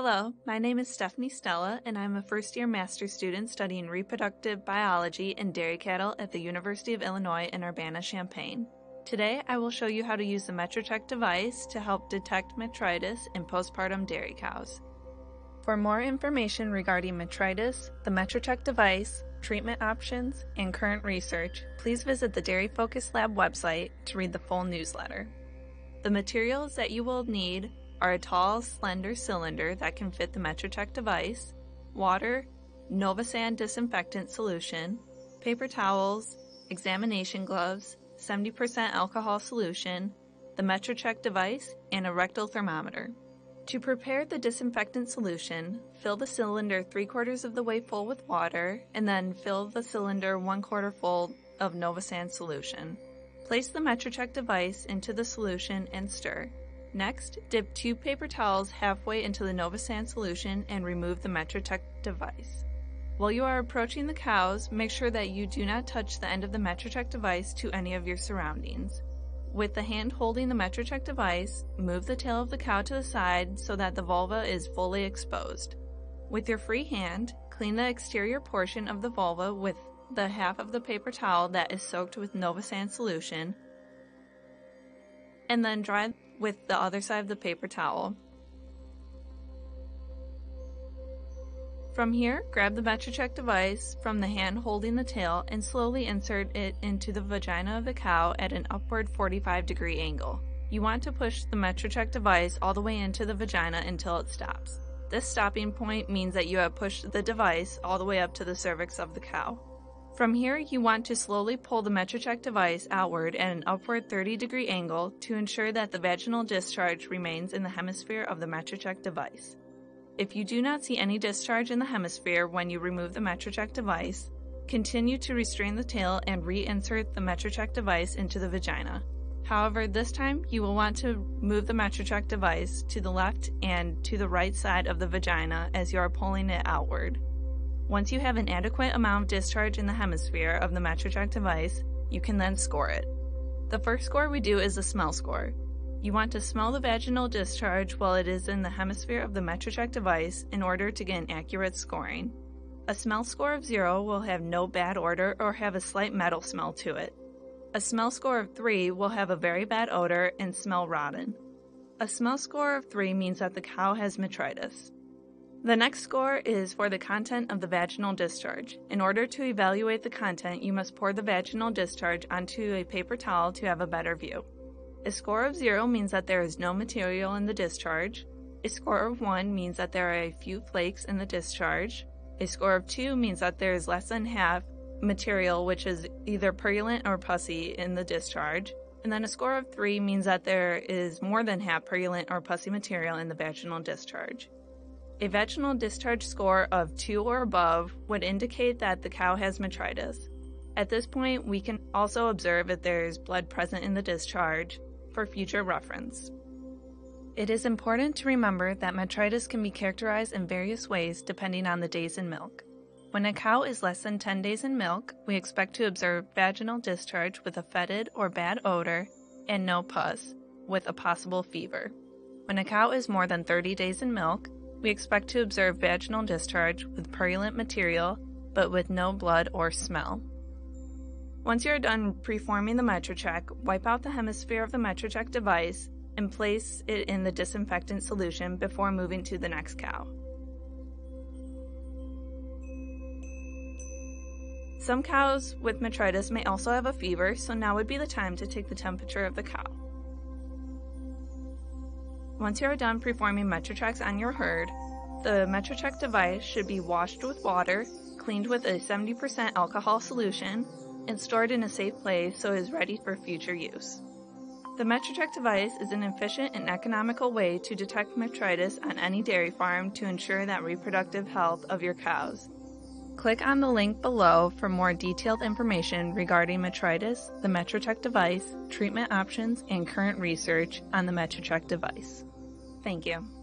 Hello, my name is Stephanie Stella, and I'm a first year master's student studying reproductive biology and dairy cattle at the University of Illinois in Urbana Champaign. Today, I will show you how to use the Metricheck device to help detect metritis in postpartum dairy cows. For more information regarding metritis, the Metricheck device, treatment options, and current research, please visit the Dairy Focus Lab website to read the full newsletter. The materials that you will need are a tall, slender cylinder that can fit the Metricheck device, water, Nolvasan disinfectant solution, paper towels, examination gloves, 70% alcohol solution, the Metricheck device, and a rectal thermometer. To prepare the disinfectant solution, fill the cylinder three quarters of the way full with water, and then fill the cylinder one quarter full of Nolvasan solution. Place the Metricheck device into the solution and stir. Next, dip two paper towels halfway into the Nolvasan solution and remove the Metricheck device. While you are approaching the cows, make sure that you do not touch the end of the Metricheck device to any of your surroundings. With the hand holding the Metricheck device, move the tail of the cow to the side so that the vulva is fully exposed. With your free hand, clean the exterior portion of the vulva with the half of the paper towel that is soaked with Nolvasan solution, and then dry with the other side of the paper towel. From here, grab the Metricheck device from the hand holding the tail and slowly insert it into the vagina of the cow at an upward 45 degree angle. You want to push the Metricheck device all the way into the vagina until it stops. This stopping point means that you have pushed the device all the way up to the cervix of the cow. From here, you want to slowly pull the Metricheck device outward at an upward 30 degree angle to ensure that the vaginal discharge remains in the hemisphere of the Metricheck device. If you do not see any discharge in the hemisphere when you remove the Metricheck device, continue to restrain the tail and reinsert the Metricheck device into the vagina. However, this time you will want to move the Metricheck device to the left and to the right side of the vagina as you are pulling it outward. Once you have an adequate amount of discharge in the hemisphere of the Metricheck device, you can then score it. The first score we do is a smell score. You want to smell the vaginal discharge while it is in the hemisphere of the Metricheck device in order to get an accurate scoring. A smell score of 0 will have no bad odor or have a slight metal smell to it. A smell score of 3 will have a very bad odor and smell rotten. A smell score of 3 means that the cow has metritis. The next score is for the content of the vaginal discharge. In order to evaluate the content, you must pour the vaginal discharge onto a paper towel to have a better view. A score of 0 means that there is no material in the discharge. A score of 1 means that there are a few flakes in the discharge. A score of 2 means that there is less than half material, which is either purulent or pussy, in the discharge. And then a score of 3 means that there is more than half purulent or pussy material in the vaginal discharge. A vaginal discharge score of 2 or above would indicate that the cow has metritis. At this point, we can also observe if there is blood present in the discharge for future reference. It is important to remember that metritis can be characterized in various ways depending on the days in milk. When a cow is less than 10 days in milk, we expect to observe vaginal discharge with a fetid or bad odor and no pus, with a possible fever. When a cow is more than 30 days in milk, we expect to observe vaginal discharge with purulent material, but with no blood or smell. Once you are done preforming the Metricheck, wipe out the hemisphere of the Metricheck device and place it in the disinfectant solution before moving to the next cow. Some cows with metritis may also have a fever, so now would be the time to take the temperature of the cow. Once you are done performing Metrichecks on your herd, the Metricheck device should be washed with water, cleaned with a 70% alcohol solution, and stored in a safe place so it is ready for future use. The Metricheck device is an efficient and economical way to detect metritis on any dairy farm to ensure that reproductive health of your cows. Click on the link below for more detailed information regarding metritis, the Metricheck device, treatment options, and current research on the Metricheck device. Thank you.